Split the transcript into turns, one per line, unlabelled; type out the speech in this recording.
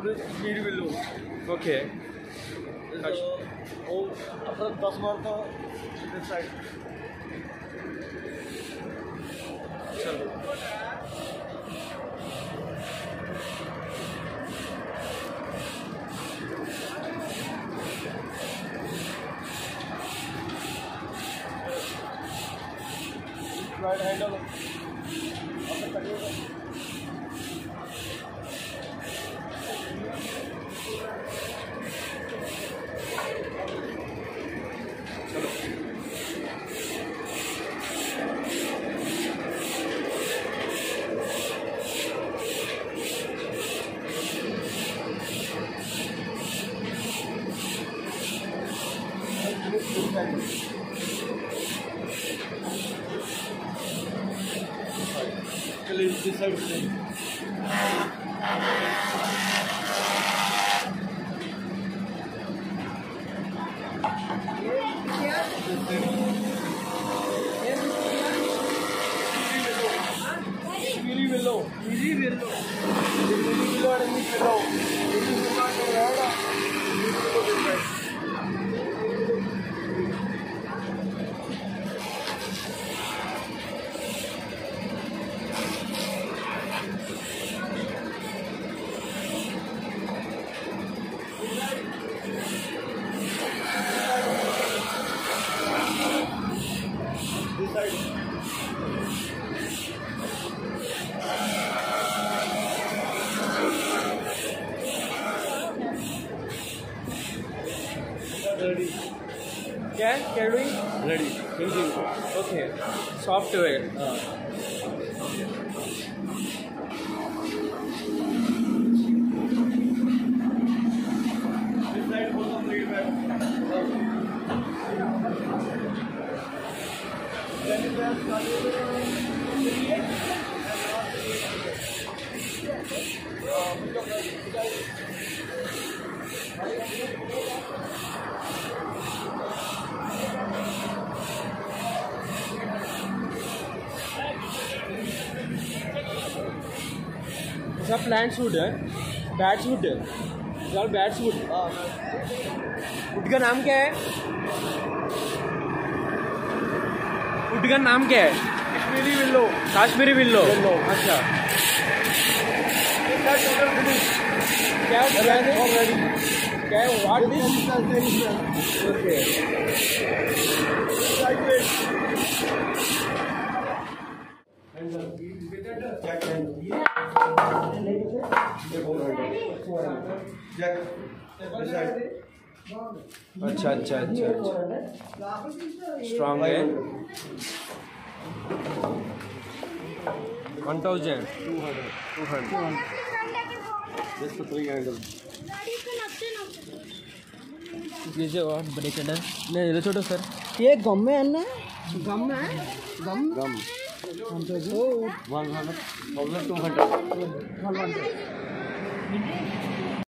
थोड़ी स्पीड भी लो।
ओके
अपना दस मारता इस साइड
चलो।
Right handle Believe this everything. Willow. Willy Willow. Willy Willow and Willow.
क्या है क्या doing
Ready. Thinking.
Okay software सब प्लांट्स वुड है। बैट्स वुड है। बैट्स वुड वुड का नाम क्या है? फ़ूड का नाम क्या है?
कश्मीरी बिल्लो
कश्मीरी
बिल्लो
अच्छा। क्या क्या अच्छा अच्छा अच्छा, अच्छा। स्ट्रॉन्ग स्ट्रांग है। One thousand
two hundred two hundred लीजिए
बड़े नहीं ले छोटो सर।
ये गम में है ना? गम है? Gum?
Gum. One hundred
two hundred